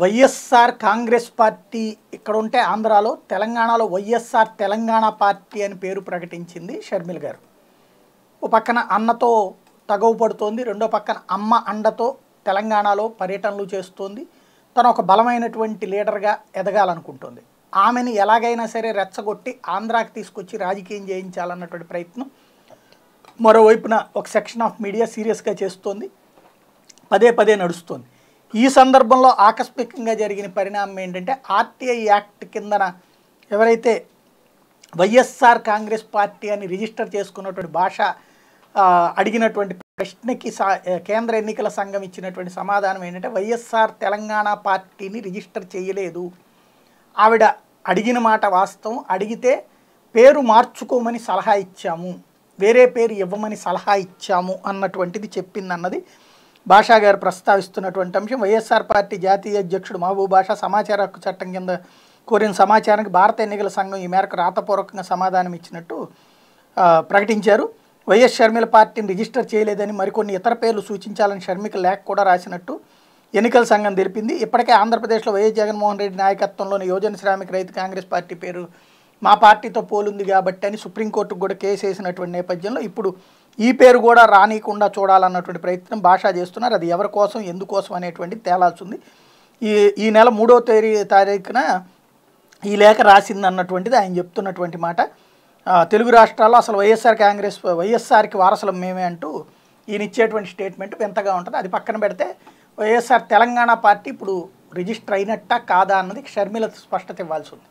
YSR Congress party ఇక్కడ ఉంటే ఆంధ్రాలో తెలంగాణలో వైఎస్ఆర్ తెలంగాణ పార్టీ అని పేరు ప్రకటించింది షర్మిల్ గారు. ఓ పక్కన అన్నతో తగవు పడుతోంది రెండో పక్కన అమ్మ అండతో తెలంగాణలో పర్యటనలు చేస్తోంది. తను ఒక బలమైనటువంటి లీడర్గా ఎదగాలనుకుంటుంది. ఆమెని ఎలాగైనా సరే రెచ్చగొట్టి ఆంధ్రాకి తీసుకొచ్చి రాజకీయం చేయించాలన్నటువంటి ప్రయత్నం మరోవైపున ఒక సెక్షన్ ఆఫ్ మీడియా సీరియస్గా చేస్తోంది. పదే పదే నడుస్తోంది. ఈ సందర్భంలో ఆకస్మికంగా జరిగిన పరిణామం ఏంటంటే ఆర్టీఐ యాక్ట్ కిందన ఎవరైతే వైఎస్ఆర్ కాంగ్రెస్ పార్టీ అని రిజిస్టర్ చేసుకున్నటువంటి భాష అడిగినటువంటి ప్రశ్నకి సా కేంద్ర ఎన్నికల సంఘం ఇచ్చినటువంటి సమాధానం ఏంటంటే వైఎస్ఆర్ తెలంగాణ పార్టీని రిజిస్టర్ చేయలేదు. ఆవిడ అడిగిన మాట వాస్తవం. అడిగితే పేరు మార్చుకోమని సలహా ఇచ్చాము. వేరే పేరు ఇవ్వమని సలహా ఇచ్చాము అన్నటువంటిది చెప్పిందన్నది భాషా గారు ప్రస్తావిస్తున్నటువంటి అంశం వైఎస్ఆర్ పార్టీ జాతీయ అధ్యక్షుడు మహబూబ్ భాషా సమాచార హక్కు చట్టం కింద కోరిన సమాచారానికి భారత ఎన్నికల సంఘం ఈ మేరకు రాతపూర్వకంగా సమాధానం ఇచ్చినట్టు ప్రకటించారు. వైఎస్ షర్మిల పార్టీని రిజిస్టర్ చేయలేదని మరికొన్ని ఇతర పేర్లు సూచించాలని షర్మిక లేఖ కూడా రాసినట్టు ఎన్నికల సంఘం తెలిపింది. ఇప్పటికే ఆంధ్రప్రదేశ్లో వైఎస్ జగన్మోహన్ రెడ్డి నాయకత్వంలోని యువజన శ్రామిక రైతు కాంగ్రెస్ పార్టీ పేరు మా పార్టీతో పోలుంది కాబట్టి అని సుప్రీంకోర్టుకు కూడా కేసు వేసినటువంటి నేపథ్యంలో ఇప్పుడు ఈ పేరు కూడా రానియకుండా చూడాలన్నటువంటి ప్రయత్నం భాష చేస్తున్నారు. అది ఎవరి కోసం ఎందుకోసం అనేటువంటి తేలాల్సి ఉంది. ఈ ఈ నెల మూడో తేదీ తారీఖున ఈ లేఖ రాసింది అన్నటువంటిది ఆయన చెప్తున్నటువంటి మాట. తెలుగు రాష్ట్రాల్లో అసలు వైఎస్ఆర్ కాంగ్రెస్ వైఎస్ఆర్కి వారసులం మేమే అంటూ ఈయన ఇచ్చేటువంటి స్టేట్మెంట్ వింతగా ఉంటుంది. అది పక్కన పెడితే వైఎస్ఆర్ తెలంగాణ పార్టీ ఇప్పుడు రిజిస్టర్ అయినట్టా కాదా అన్నది షర్మిల స్పష్టత ఇవ్వాల్సి ఉంది.